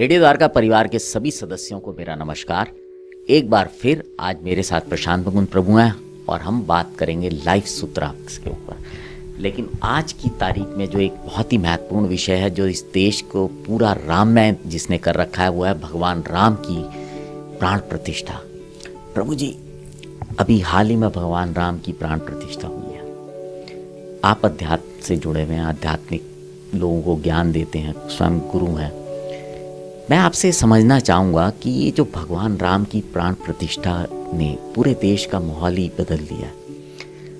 Radio Dwarka परिवार के सभी सदस्यों को मेरा नमस्कार। एक बार फिर आज मेरे साथ प्रशांत मुकुंद प्रभु हैं और हम बात करेंगे लाइफ सूत्राक्ष के ऊपर। लेकिन आज की तारीख में जो एक बहुत ही महत्वपूर्ण विषय है, जो इस देश को पूरा राममय जिसने कर रखा है, वो है भगवान राम की प्राण प्रतिष्ठा। प्रभु जी, अभी हाल ही में भगवान राम की प्राण प्रतिष्ठा हुई है। आप अध्यात्म से जुड़े हुए हैं, आध्यात्मिक लोगों को ज्ञान देते हैं, स्वयं गुरु हैं। मैं आपसे समझना चाहूँगा कि ये जो भगवान राम की प्राण प्रतिष्ठा ने पूरे देश का माहौल ही बदल दिया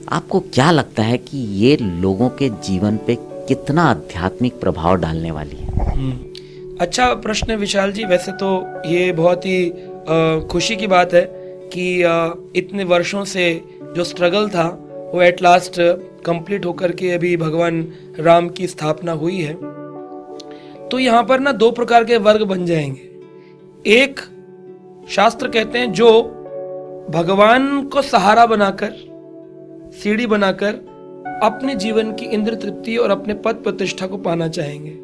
आपको क्या लगता है कि ये लोगों के जीवन पे कितना आध्यात्मिक प्रभाव डालने वाली है? हम्म। अच्छा प्रश्न विशाल जी, वैसे तो ये बहुत ही खुशी की बात है कि इतने वर्षों से जो स्ट्रगल था, वो एट लास्ट कंप्लीट होकर के अभी भगवान राम की स्थापना हुई है। तो यहाँ पर ना दो प्रकार के वर्ग बन जाएँगे। एक शास्त्र कहते हैं जो भगवान को सहारा बनाकर, सीढ़ी बनाकर अपने जीवन की इंद्र तृप्ति और अपने पद प्रतिष्ठा को पाना चाहेंगे।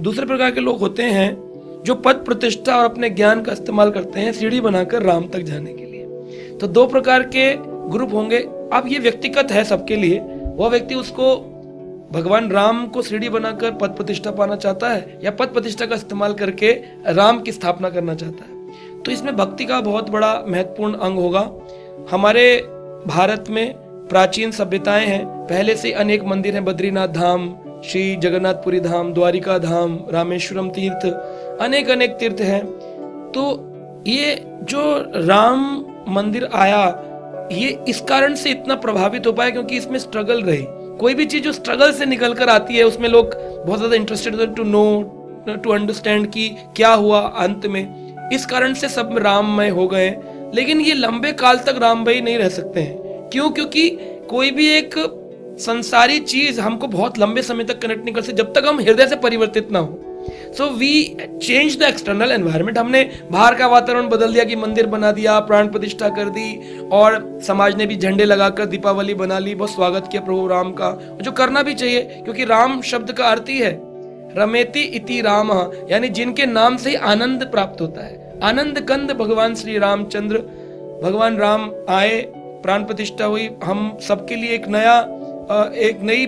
दूसरे प्रकार के लोग होते हैं जो पद प्रतिष्ठा और अपने ज्ञान का इस्तेमाल करते हैं सीढ़ी बनाकर राम तक जाने के लिए। तो दो प्रकार के ग्रुप होंगे। अब ये व्यक्तिगत है सबके लिए। वह व्यक्ति उसको भगवान राम को सीढ़ी बनाकर पद प्रतिष्ठा पाना चाहता है या पद प्रतिष्ठा का इस्तेमाल करके राम की स्थापना करना चाहता है? तो इसमें भक्ति का बहुत बड़ा महत्वपूर्ण अंग होगा। हमारे भारत में प्राचीन सभ्यताएँ हैं। पहले से अनेक मंदिर हैं। बद्रीनाथ धाम, श्री जगन्नाथपुरी धाम, द्वारिका धाम, रामेश्वरम तीर्थ अनेक अनेक तीर्थ हैं। तो ये जो राम मंदिर आया, ये इस कारण से इतना प्रभावित हो पाया क्योंकि इसमें स्ट्रगल रही। कोई भी चीज़ जो स्ट्रगल से निकल कर आती है, उसमें लोग बहुत ज़्यादा इंटरेस्टेड होते हैं टू नो टू अंडरस्टैंड कि क्या हुआ अंत में। इस कारण से सब राममय हो गए लेकिन ये लंबे काल तक राममय नहीं रह सकते हैं। क्यों? क्योंकि कोई भी एक संसारी चीज़ हमको बहुत लंबे समय तक कनेक्ट नहीं कर सकती, जब तक हम हृदय से परिवर्तित ना हो। So we change the external environment हमने बाहर का वातावरण बदल दिया कि मंदिर बना दिया, प्राण प्रतिष्ठा कर दी, और समाज ने भी झंडे लगाकर दीपावली बना ली, बहुत स्वागत किया प्रभु राम का। जो करना भी चाहिए, क्योंकि राम शब्द का अर्थ ही है। रमेति इति राम, यानी जिनके नाम से आनंद प्राप्त होता है। आनंद कंद भगवान श्री रामचंद्र। भगवान राम आए, प्राण प्रतिष्ठा हुई। हम सबके लिए एक नया एक नई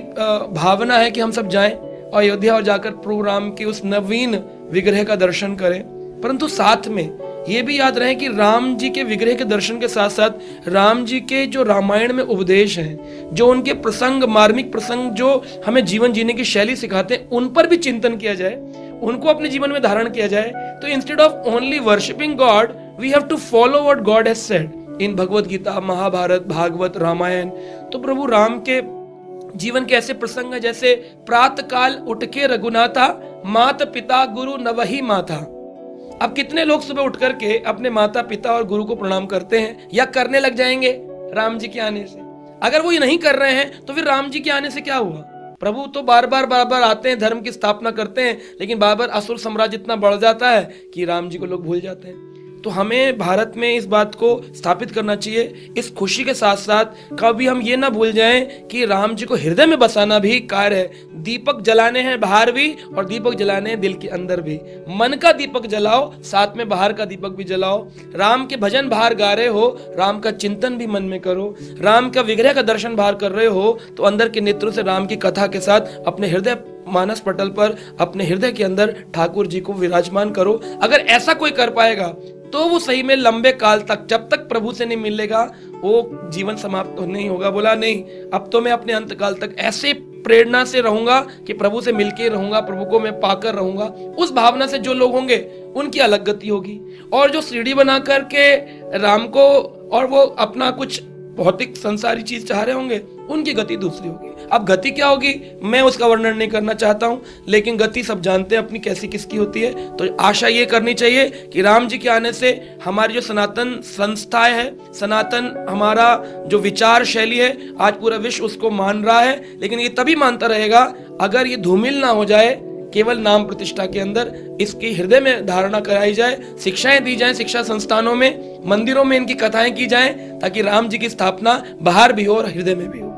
भावना है कि हम सब जाएँ। अयोध्या और जाकर प्रभु राम के उस नवीन विग्रह का दर्शन करें। परंतु साथ में ये भी याद रहे कि राम जी के विग्रह के दर्शन के साथ साथ राम जी के जो रामायण में उपदेश हैं, जो उनके प्रसंग, मार्मिक प्रसंग जो हमें जीवन जीने की शैली सिखाते हैं, उन पर भी चिंतन किया जाए, उनको अपने जीवन में धारण किया जाए तो instead of only worshipping God we have to follow what God has said in Bhagavad Gita, Mahabharata, Bhagavata, Ramayana तो प्रभु राम के जीवन के ऐसे प्रसंग है जैसे प्रात काल उठ के रघुनाथा मात पिता गुरु नवही माता। अब कितने लोग सुबह उठ करके अपने माता पिता और गुरु को प्रणाम करते हैं या करने लग जाएँगे राम जी के आने से? अगर वो ये नहीं कर रहे हैं तो फिर राम जी के आने से क्या हुआ? प्रभु तो बार बार बार बार आते हैं, धर्म की स्थापना करते हैं, लेकिन बार बार असुर साम्राज्य इतना बढ़ जाता है कि राम जी को लोग भूल जाते हैं। तो हमें भारत में इस बात को स्थापित करना चाहिए। इस खुशी के साथ साथ कभी हम ये ना भूल जाएँ कि राम जी को हृदय में बसाना भी कार्य है। दीपक जलाने हैं बाहर भी और दीपक जलाने हैं दिल के अंदर भी। मन का दीपक जलाओ, साथ में बाहर का दीपक भी जलाओ। राम के भजन बाहर गा रहे हो, राम का चिंतन भी मन में करो। राम का विग्रह का दर्शन बाहर कर रहे हो तो अंदर के नेत्रों से राम की कथा के साथ अपने हृदय मानस पटल पर अपने हृदय के अंदर ठाकुर जी को विराजमान करो। अगर ऐसा कोई कर पाएगा तो वो सही में लंबे काल तक, जब तक प्रभु से नहीं मिलेगा, वो जीवन समाप्त नहीं होगा। बोला, नहीं, अब तो मैं अपने अंत काल तक ऐसे प्रेरणा से रहूँगा कि प्रभु से मिलके रहूँगा, प्रभु को मैं पाकर रहूँगा। उस भावना से जो लोग होंगे, उनकी अलग गति होगी। और जो सीढ़ी बना करके राम को और वो अपना कुछ भौतिक संसारी चीज़ चाह रहे होंगे, उनकी गति दूसरी होगी। अब गति क्या होगी? मैं उसका वर्णन नहीं करना चाहता हूँ, लेकिन गति सब जानते हैं अपनी कैसी किसकी होती है। तो आशा ये करनी चाहिए कि राम जी के आने से हमारी जो सनातन संस्थाएँ है, सनातन हमारा जो विचार शैली है, आज पूरा विश्व उसको मान रहा है। लेकिन ये तभी मानता रहेगा अगर ये धूमिल ना हो जाए, केवल नाम प्रतिष्ठा के अंदर इसकी हृदय में धारणा कराई जाए, शिक्षाएँ दी जाए शिक्षा संस्थानों में मंदिरों में इनकी कथाएँ की जाए ताकि राम जी की स्थापना बाहर भी हो और हृदय में भी हो।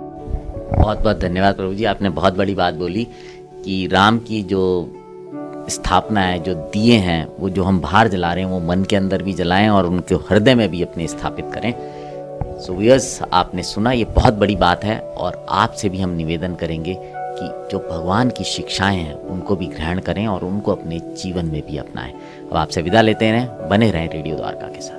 बहुत बहुत धन्यवाद प्रभु जी, आपने बहुत बड़ी बात बोली कि राम की जो स्थापना है, जो दिए हैं, वो जो हम बाहर जला रहे हैं, वो मन के अंदर भी जलाएँ और उनके हृदय में भी अपने स्थापित करें। सो वियर्स आपने सुना, ये बहुत बड़ी बात है और आपसे भी हम निवेदन करेंगे कि जो भगवान की शिक्षाएँ हैं, उनको भी ग्रहण करें और उनको अपने जीवन में भी अपनाएँ। अब आपसे विदा लेते रहें बने रहें रेडियो द्वारका के साथ।